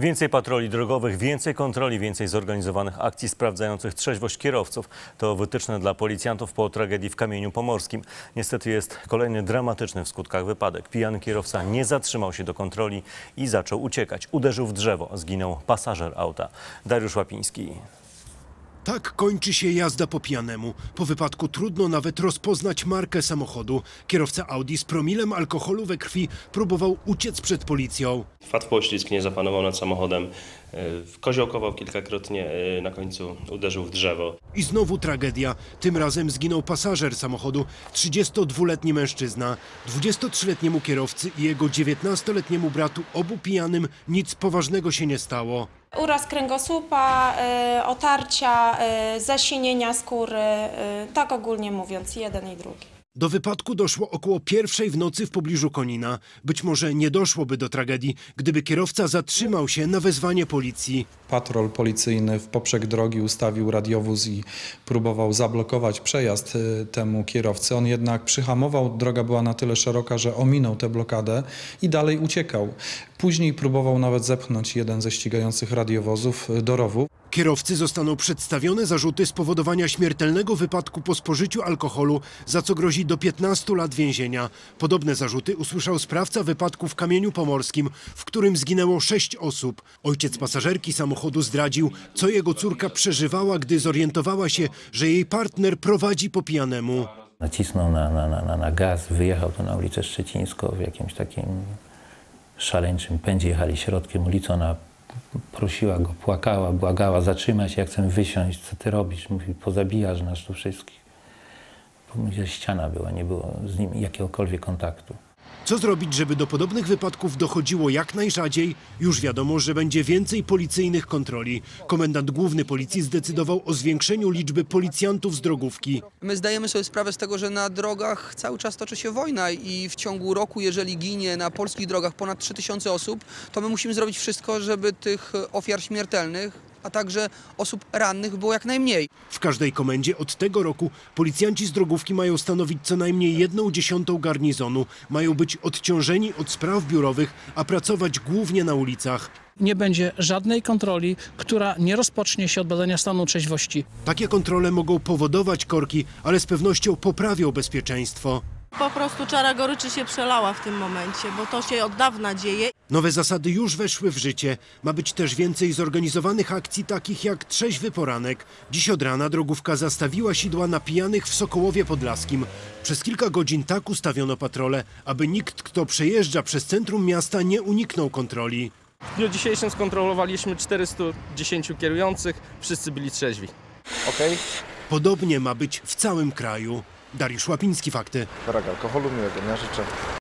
Więcej patroli drogowych, więcej kontroli, więcej zorganizowanych akcji sprawdzających trzeźwość kierowców. To wytyczne dla policjantów po tragedii w Kamieniu Pomorskim. Niestety jest kolejny dramatyczny w skutkach wypadek. Pijany kierowca nie zatrzymał się do kontroli i zaczął uciekać. Uderzył w drzewo. Zginął pasażer auta. Dariusz Łapiński. Tak kończy się jazda po pijanemu. Po wypadku trudno nawet rozpoznać markę samochodu. Kierowca Audi z promilem alkoholu we krwi próbował uciec przed policją. Wpadł w poślizg, nie zapanował nad samochodem, e, koziołkował kilkakrotnie, e, na końcu uderzył w drzewo. I znowu tragedia. Tym razem zginął pasażer samochodu, 32-letni mężczyzna. 23-letniemu kierowcy i jego 19-letniemu bratu, obu pijanym, nic poważnego się nie stało. Uraz kręgosłupa, y, otarcia, y, zasinienia skóry, y, tak ogólnie mówiąc, jeden i drugi. Do wypadku doszło około pierwszej w nocy w pobliżu Konina. Być może nie doszłoby do tragedii, gdyby kierowca zatrzymał się na wezwanie policji. Patrol policyjny w poprzek drogi ustawił radiowóz i próbował zablokować przejazd y, temu kierowcy. On jednak przyhamował, droga była na tyle szeroka, że ominął tę blokadę i dalej uciekał. Później próbował nawet zepchnąć jeden ze ścigających radiowozów y, do rowu. Kierowcy zostaną przedstawione zarzuty spowodowania śmiertelnego wypadku po spożyciu alkoholu, za co grozi do 15 lat więzienia. Podobne zarzuty usłyszał sprawca wypadku w Kamieniu Pomorskim, w którym zginęło sześć osób. Ojciec pasażerki samochodu zdradził, co jego córka przeżywała, gdy zorientowała się, że jej partner prowadzi po pijanemu. Nacisnął na, na, na, na gaz, wyjechał tu na ulicę Szczecińską w jakimś takim szaleńczym pędzie. Jechali środkiem ulicy, ona prosiła go, płakała, błagała, zatrzymaj się, ja chcę wysiąść, co ty robisz? Mówi, pozabijasz nas tu wszystkich. Bo ściana była, nie było z nim jakiegokolwiek kontaktu. Co zrobić, żeby do podobnych wypadków dochodziło jak najrzadziej? Już wiadomo, że będzie więcej policyjnych kontroli. Komendant główny policji zdecydował o zwiększeniu liczby policjantów z drogówki. My zdajemy sobie sprawę z tego, że na drogach cały czas toczy się wojna i w ciągu roku, jeżeli ginie na polskich drogach ponad 3000 osób, to my musimy zrobić wszystko, żeby tych ofiar śmiertelnych, a także osób rannych było jak najmniej. W każdej komendzie od tego roku policjanci z drogówki mają stanowić co najmniej jedną dziesiątą garnizonu. Mają być odciążeni od spraw biurowych, a pracować głównie na ulicach. nie będzie żadnej kontroli, która nie rozpocznie się od badania stanu trzeźwości. Takie kontrole mogą powodować korki, ale z pewnością poprawią bezpieczeństwo. Po prostu czara goryczy się przelała w tym momencie, bo to się od dawna dzieje. Nowe zasady już weszły w życie. Ma być też więcej zorganizowanych akcji takich jak trzeźwy poranek. Dziś od rana drogówka zastawiła sidła na pijanych w Sokołowie Podlaskim. Przez kilka godzin tak ustawiono patrole, aby nikt, kto przejeżdża przez centrum miasta nie uniknął kontroli. W dniu dzisiejszym skontrolowaliśmy 410 kierujących, wszyscy byli trzeźwi. Podobnie ma być w całym kraju. Dariusz Łapiński, Fakty. Brak alkoholu, miłego dnia życzę.